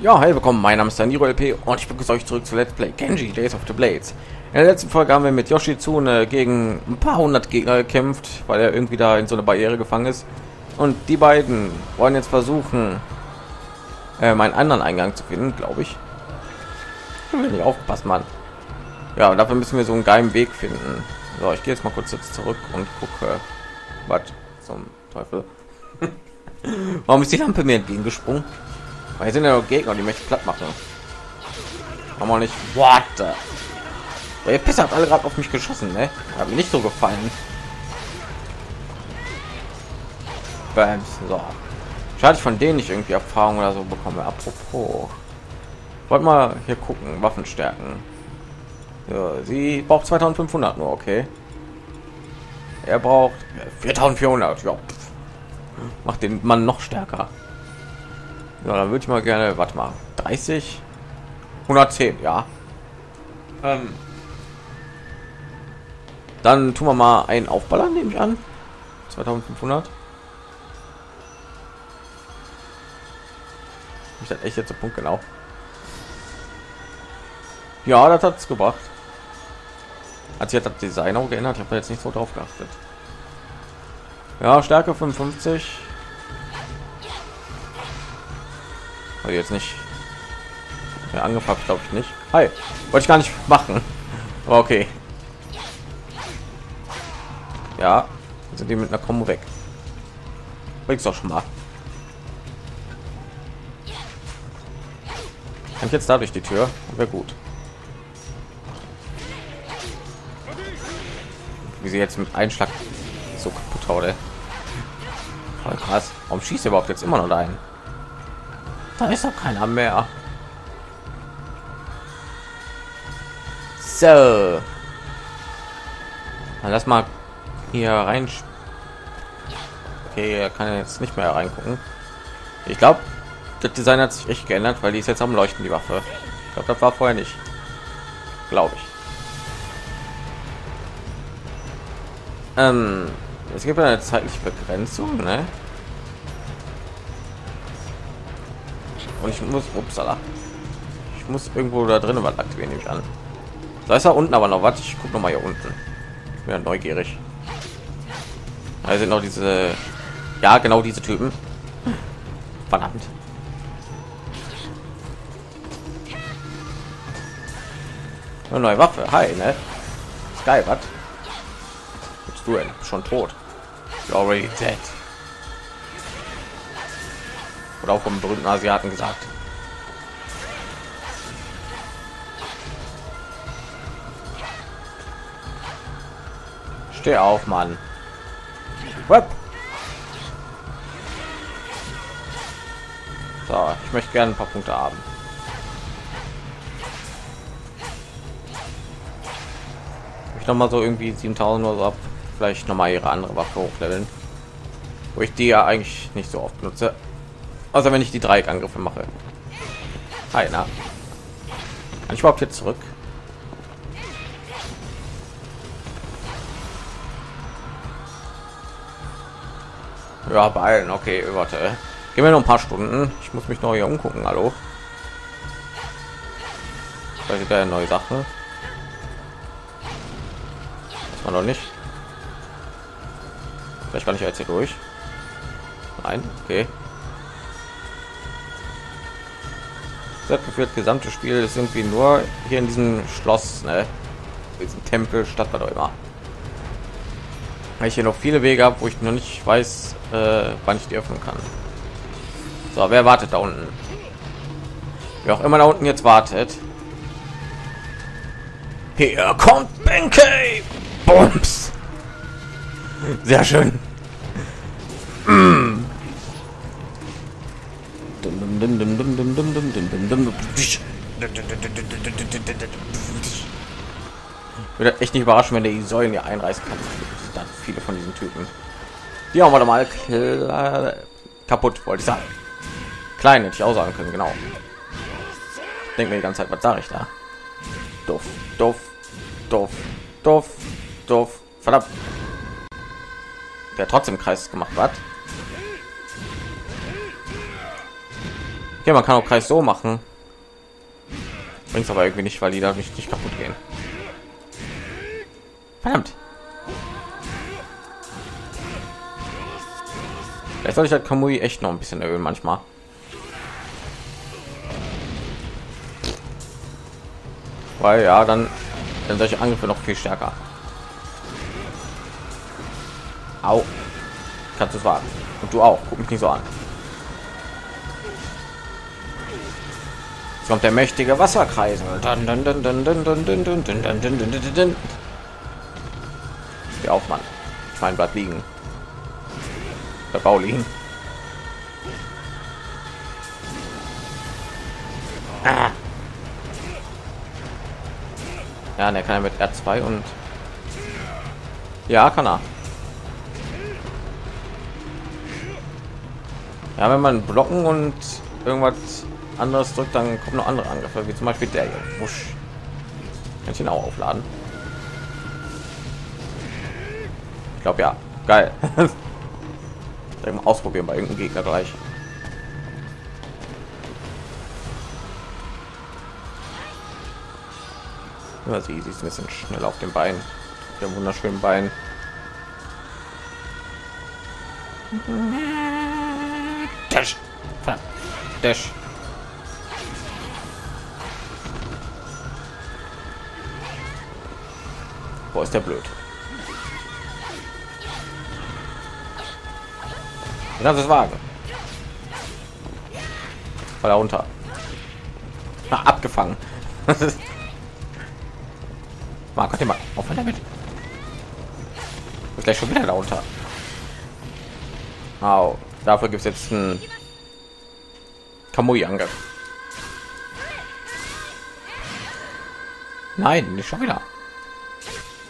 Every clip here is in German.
Ja, hey, willkommen, mein Name ist Daniro LP und ich begrüße euch zurück zu Let's Play Genji Days of the Blades. In der letzten Folge haben wir mit Yoshitsune gegen ein paar hundert Gegner gekämpft, weil er irgendwie da in so eine Barriere gefangen ist. Und die beiden wollen jetzt versuchen, ähm, einen anderen Eingang zu finden, glaube ich. Ich will nicht aufpassen, Mann. Ja, und dafür müssen wir so einen geilen Weg finden. So, ich gehe jetzt mal kurz jetzt zurück und gucke, was zum Teufel. Warum ist die Lampe mir entgegengesprungen? Weil sind ja Gegner, die möchte platt machen. Haben wir nicht. What? The? Ihr Pisser habt alle gerade auf mich geschossen, ne? Hat mir nicht so gefallen. Bams. So. Schade, ich von denen nicht irgendwie Erfahrung oder so bekomme. Apropos. Wollt mal hier gucken. Waffenstärken. Ja, sie braucht 2500 nur, okay. Er braucht 4400. Ja. Macht den Mann noch stärker. Ja, dann würde ich mal gerne, warte mal, 30, 110, ja. Ähm, dann tun wir mal einen Aufballern, nehme ich an. 2500. Ich das echt jetzt der Punkt genau. Ja, das hat es gebracht. Hat sich das Design auch geändert? Ich habe jetzt nicht so drauf geachtet. Ja, Stärke 55. Also jetzt nicht ja, angepackt, glaube ich nicht. Hi, wollte ich gar nicht machen. Aber okay. Ja, sind die mit einer Kombo weg. Bring's doch schon mal. Kann ich jetzt dadurch die Tür? Wäre gut. Wie sie jetzt mit Einschlag so kaputt haut. Voll krass. Warum schießt er überhaupt jetzt immer noch ein? Da ist doch keiner mehr. So. Dann lass mal hier rein. Okay, er kann jetzt nicht mehr reingucken. Ich glaube, das Design hat sich echt geändert, weil die ist jetzt am Leuchten, die Waffe. Ich glaube, das war vorher nicht. Glaube ich. Ähm, es gibt eine zeitliche Begrenzung, ne? Und ich muss, upsala. Ich muss irgendwo da drin was aktivieren, ich an. Da ist da unten aber noch was. Ich gucke noch mal hier unten. Ja neugierig. Da sind noch diese, ja genau diese Typen. Verdammt. Eine neue Waffe. Hi, ne? Sky, was? Bist du denn? Schon tot. Already dead. Oder auch vom berühmten Asiaten gesagt. Steh auf, Mann. Web. So, ich möchte gerne ein paar Punkte haben. Ich noch mal so irgendwie 7000 oder so ab. Vielleicht noch mal ihre andere Waffe hochleveln. Wo ich die ja eigentlich nicht so oft nutze. Also wenn ich die Dreieckangriffe mache. Na. Kann ich überhaupt jetzt zurück? Ja, beeilen. Okay, warte. Gehen wir noch ein paar Stunden. Ich muss mich noch hier umgucken. Hallo. Vielleicht eine neue Sache. Das war noch nicht. Vielleicht kann ich jetzt hier durch. Nein, okay. Das geführt gesamte Spiel ist irgendwie nur hier in diesem Schloss, ne? Diesen Tempel, Stadt, was auch immer. Weil ich hier noch viele Wege habe, wo ich noch nicht weiß, äh, wann ich die öffnen kann. So, wer wartet da unten? Wer auch immer da unten jetzt wartet. Hier kommt Benkei! Bums! Sehr schön. Würde echt nicht überraschen, wenn der die Säulen hier einreißen kann. Dann viele von diesen Typen. Die haben wir mal kaputt, wollte ich sagen. Klein hätte ich auch sagen können, genau. Denke mir die ganze Zeit, was sage ich da? Doof, doof, doof, doof, doof. Verdammt. Der trotzdem Kreis gemacht hat. Okay, man kann auch Kreis so machen. Bringt aber irgendwie nicht, weil die da nicht, nicht kaputt gehen. Verdammt. Vielleicht soll ich halt Kamui echt noch ein bisschen erhöhen manchmal. Weil ja, dann, dann solche Angriffe noch viel stärker. Au. Kannst du es wagen. Und du auch. Guck mich nicht so an. Kommt der mächtige Wasserkreisel. Geh auf, Mann. Schwein bleibt liegen. Der Bau liegen. Ah. Ja, der kann ja mit R2 und ja, kann er. Ja, wenn man blocken und irgendwas anderes drückt, dann kommen noch andere Angriffe, wie zum Beispiel der hier. Wusch. Kann ich ihn auch aufladen? Ich glaube ja. Geil. ausprobieren bei irgendeinem Gegner gleich. Ja, sie, sie ist ein bisschen schnell auf dem Bein. Der wunderschönen Bein. Dash. Dash. Wo ist der blöd? Das ist vage. Fall runter. Na, abgefangen. Mal Gott, mal aufhören damit. Ist gleich schon wieder da unter. Au. Dafür gibt es jetzt einen Kamui-Angriff. Nein, nicht schon wieder.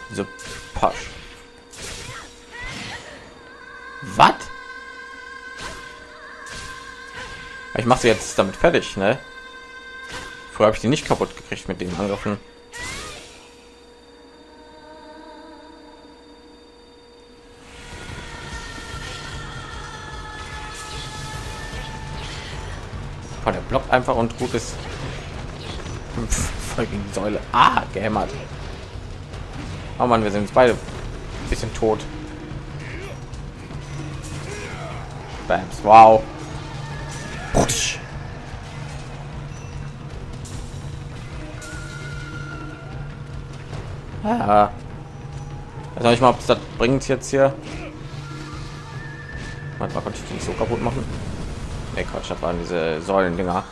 Diese Pasch. Was? Ich mache sie jetzt damit fertig, ne? Vorher habe ich die nicht kaputt gekriegt mit den Angriffen. Boah, der blockt einfach und gut ist. Voll gegen die Säule. Ah, gehämmert. Oh Mann, wir sind jetzt beide ein bisschen tot. Bams. Wow. Ja. Also ich mal, ob es das bringt jetzt hier. Manchmal konnte ich nicht so kaputt machen. Nee, Quatsch, das waren diese Säulen-Dinger.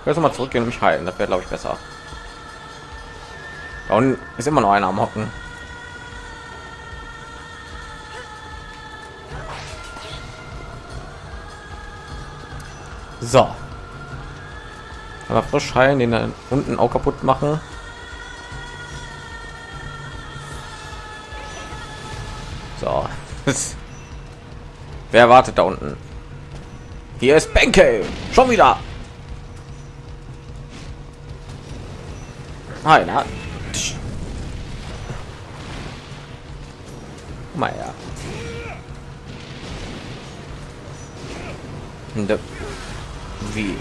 Ich will mal zurückgehen und mich heilen. Das wäre, glaube ich, besser. Da unten ist immer noch einer am Hocken. So. Aber frisch heilen, den da unten auch kaputt machen. So. Wer wartet da unten? Hier ist Benke. Schon wieder. Einer. Mal ja. Wie?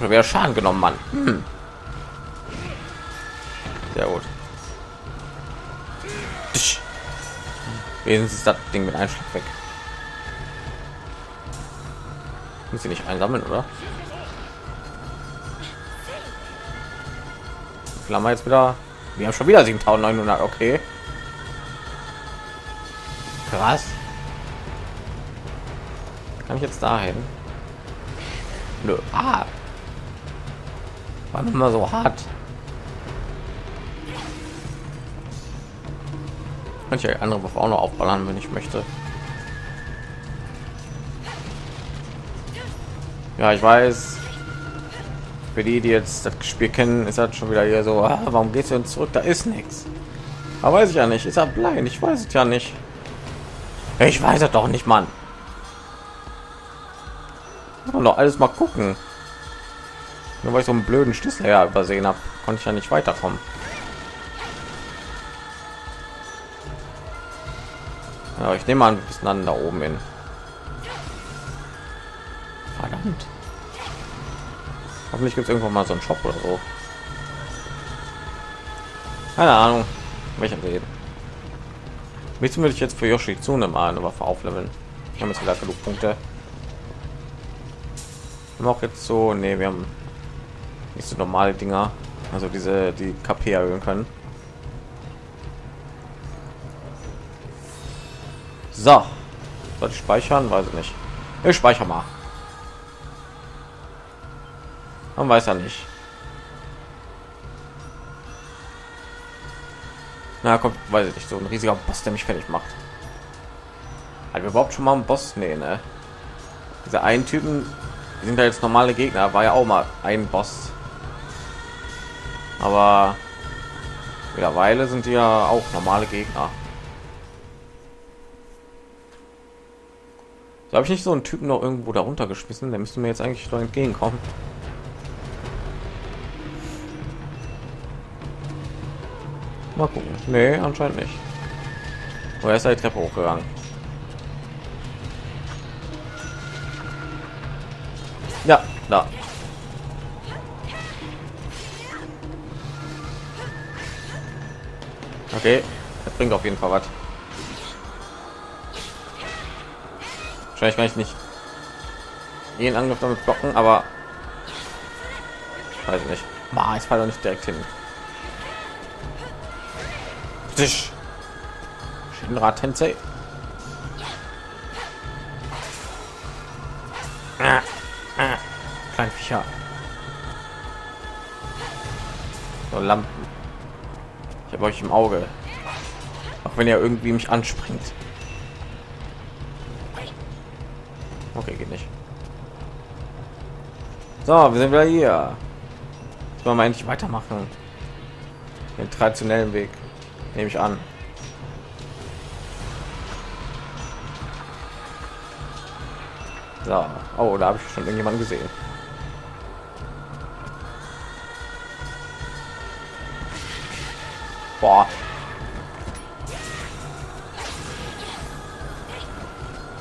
Wer Schaden genommen, Mann? Hm. Sehr gut. Wenigstens ist das Ding mit Einschlag weg. Muss sie nicht einsammeln, oder? Flamme jetzt wieder. Wir haben schon wieder 7900. Okay. Krass. Kann ich jetzt dahin? Nö. Ah. War immer so hart. Kann ich andere Waffe auch noch aufballern, wenn ich möchte. Ja, ich weiß. Für die, die jetzt das Spiel kennen, ist das schon wieder hier so. Ah, warum gehst du denn zurück? Da ist nichts. Aber weiß ich ja nicht. Ist er blind? Ich weiß es ja nicht. Ich weiß es doch nicht, Mann. Noch alles mal gucken. Nur weil ich so einen blöden Schlüssel ja übersehen habe, konnte ich ja nicht weiterkommen. Ja, ich nehme an, bis dann da oben hin. Verdammt. Hoffentlich gibt es irgendwann mal so einen Shop oder so. Keine Ahnung, welcher reden. Wie will ich jetzt für Yoshi zu einem eine Waffe aufleveln? Wir haben jetzt wieder genug Punkte. Auch jetzt so, nee, wir haben nicht so normale Dinger, also diese, die KP erhöhen können. So, soll ich speichern? Weiß ich nicht. Ich speichere mal. Man weiß ja nicht. Na, kommt, weiß ich nicht, so ein riesiger Boss, der mich fertig macht. Hat wir überhaupt schon mal einen Boss? Nee, ne? Diese einen Typen sind ja jetzt normale Gegner, war ja auch mal ein Boss. Aber mittlerweile sind die ja auch normale Gegner. So habe ich nicht so einen Typen noch irgendwo darunter geschmissen, der müsste mir jetzt eigentlich noch entgegenkommen. Mal gucken. Nee, anscheinend nicht. Oder ist er die Treppe hochgegangen? Ja, da. Okay, das bringt auf jeden Fall was. Wahrscheinlich kann ich nicht jeden Angriff damit blocken, aber weiß ich nicht. Ma, ich falle nicht direkt hin. Tisch. Shinra Tensei. Ah, ah, klein Viecher. So Lampen. Ich habe euch im Auge. Auch wenn er irgendwie mich anspringt. Okay, geht nicht. So, wir sind wieder hier. Wollen wir eigentlich weitermachen. Den traditionellen Weg nehme ich an. So. Oh, da habe ich schon irgendjemanden gesehen. Boah.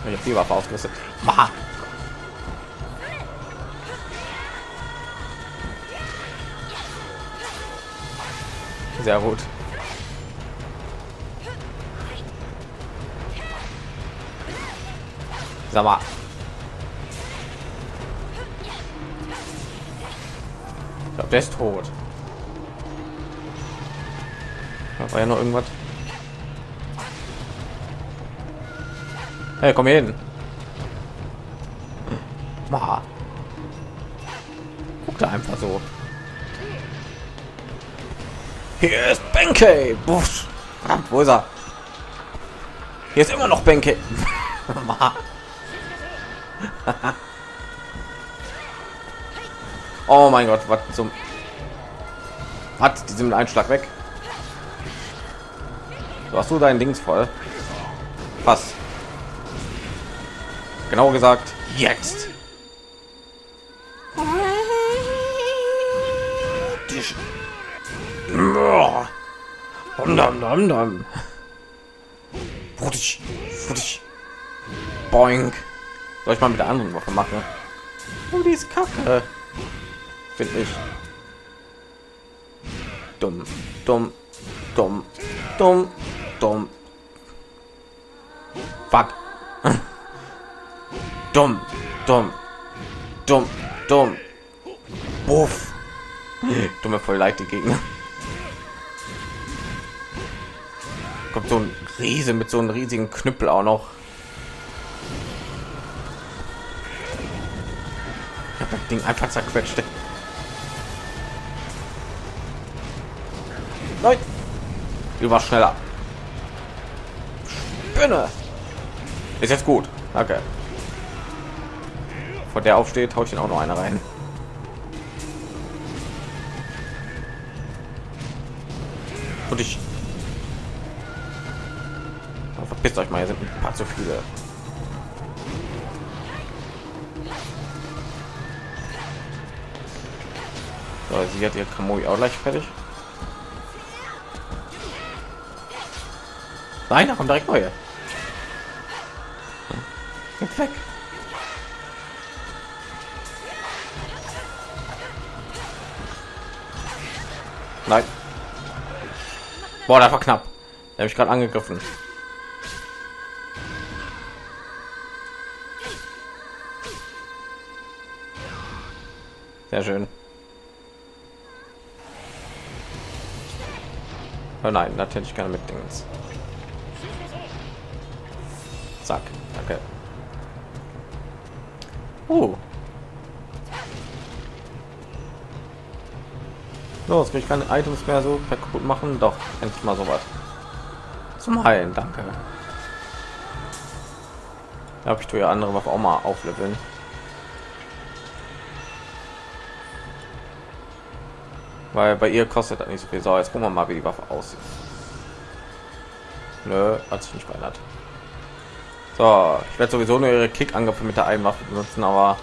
Ich habe die Waffe ausgerüstet. Mach. Sehr gut. Sag mal. Ich glaube, der ist tot. Da war ja noch irgendwas. Hey, komm hier hin. Ma. Guck da einfach so. Hier ist Benkei. Wo ist er? Hier ist immer noch Benkei. oh mein Gott, was zum hat diesem Einschlag weg? Du hast du dein Dings voll. Was? Genau gesagt, jetzt. Boink. Soll ich mal mit der anderen Woche machen? Oh, die ist kacke. Finde ich. Dumm, dumm, dumm, dumm, dumm. Fuck. dumm, dumm, dumm, dumm. Buff. Dumme voll leid die Gegner. Kommt so ein Riese mit so einem riesigen Knüppel auch noch. Ding einfach zerquetscht. Nein. Du warst schneller. Spinne. Ist jetzt gut. Danke. Vor der aufsteht, haue ich den auch noch eine rein. Und ich verpisst euch mal, hier sind ein paar zu viele. Sie hat ihr Kamui auch gleich fertig. Nein, da kommt direkt neue. Geht weg. Nein. Boah, da war knapp. Da habe ich gerade angegriffen. Sehr schön. Oh nein, das hätte ich gerne mit Dings. Zack, danke. Uh. Los, kann ich keine Items mehr so kaputt machen? Doch, endlich mal so was. Zum Heilen, danke. Da habe ich tue ja andere Waffe auch mal aufleveln. Weil bei ihr kostet das nicht so viel. So, jetzt gucken wir mal, wie die Waffe aussieht. Nö, hat sich nicht verändert. So, ich werde sowieso nur ihre Kick-Angriffe mit der einen Waffe benutzen, aber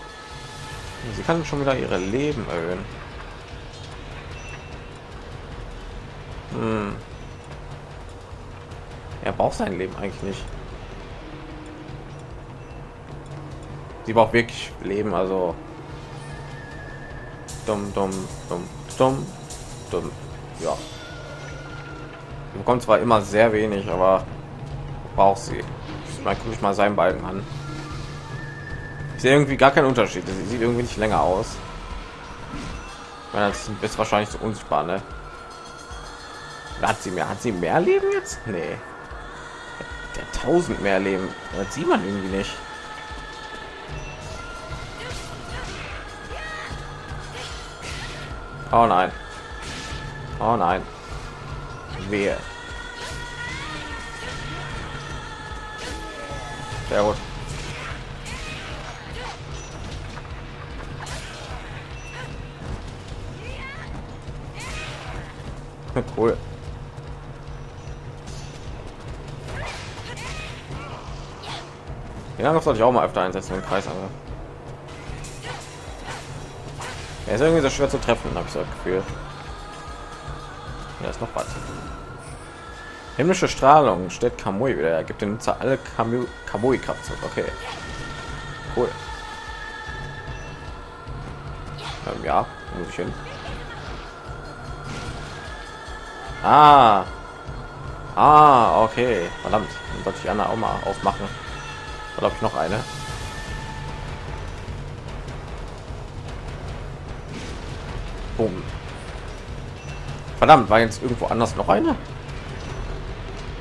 sie kann schon wieder ihre Leben erhöhen. Hm. Er braucht sein Leben eigentlich nicht. Sie braucht wirklich Leben, also dumm, dumm, dumm, dumm, dumm. Ja. Sie bekommt zwar immer sehr wenig, aber braucht sie. Mal gucke ich mal seinen Balken an. Ich sehe irgendwie gar keinen Unterschied. Sie sieht irgendwie nicht länger aus. Das ist wahrscheinlich so unsichtbar, ne? Hat sie mehr? Hat sie mehr Leben jetzt? Nee. Der 1000 mehr Leben. Das sieht man irgendwie nicht. Oh nein. Oh nein. Wehe. Sehr gut. cool. Ja, das sollte ich auch mal öfter einsetzen im Kreis, aber er ist irgendwie so schwer zu treffen, habe ich so das Gefühl. Ja, ist noch was. Himmlische Strahlung steht Kamui wieder. Er gibt den Nutzer alle Kamui Kraft zurück. Okay. Cool. Ähm, ja, muss ich hin. Ah. Ah, okay. Verdammt. Dann sollte ich Anna auch mal aufmachen. Glaube ich noch eine. Boom. Verdammt, war jetzt irgendwo anders noch eine?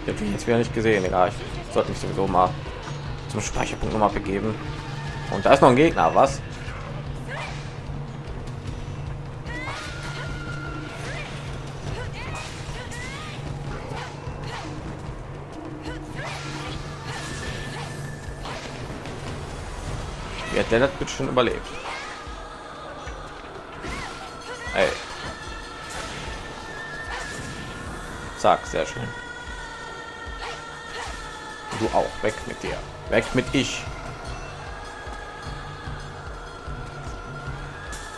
Ich habe jetzt wieder nicht gesehen. Egal, ich sollte mich sowieso mal zum Speicherpunkt noch mal begeben. Und da ist noch ein Gegner, was? Hat der bitte schon überlebt? Zack, sehr schön. Du auch. Weg mit dir. Weg mit ich.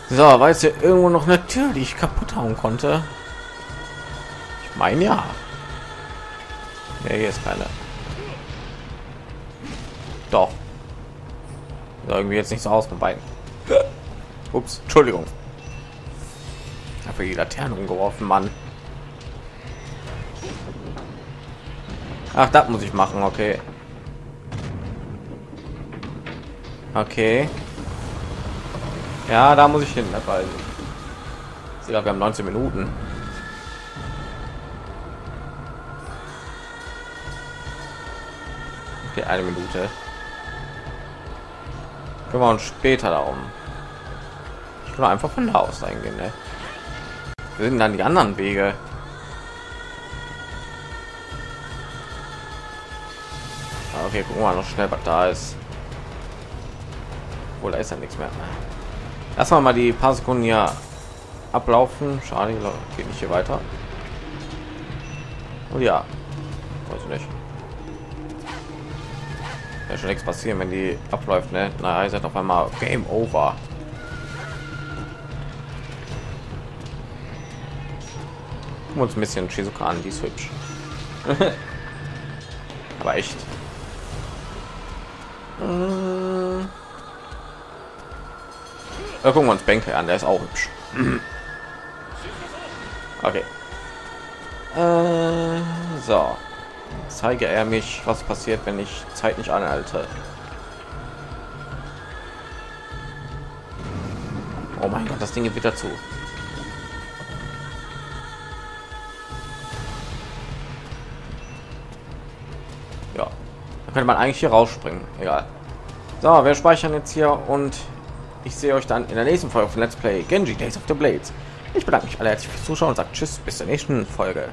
So, weil es irgendwo noch natürlich kaputt hauen konnte. Ich meine ja. Nee, hier ist keine. Doch. Irgendwie jetzt nicht so aus mit beiden. Ups, Entschuldigung. Dafür die Laterne umgeworfen, Mann. Ach, das muss ich machen, okay. Okay. Ja, da muss ich hin, weil ja, wir haben 19 Minuten. Okay, eine Minute. Können wir uns später darum. Ich kann einfach von da aus eingehen. Ne? Wir sind dann die anderen Wege. Okay, gucken wir noch schnell, was da ist. Wohl, da ist ja nichts mehr. Erstmal mal die paar Sekunden hier ablaufen. Schade, geht nicht hier weiter. Und ja, weiß nicht. Ja, schon nichts passieren, wenn die abläuft, ne? Na, ihr seid auf einmal Game Over. uns ein bisschen Shizuka an, die Switch. Aber echt. Äh, gucken wir uns Bänke an, der ist auch hübsch. Okay. Äh, so. Zeige er mich, was passiert, wenn ich Zeit nicht anhalte. Oh mein Gott, das Ding geht wieder zu. Könnte man eigentlich hier rausspringen. Egal. So, wir speichern jetzt hier und ich sehe euch dann in der nächsten Folge von Let's Play Genji Days of the Blades. Ich bedanke mich alle herzlich fürs Zuschauen und sage Tschüss, bis zur nächsten Folge.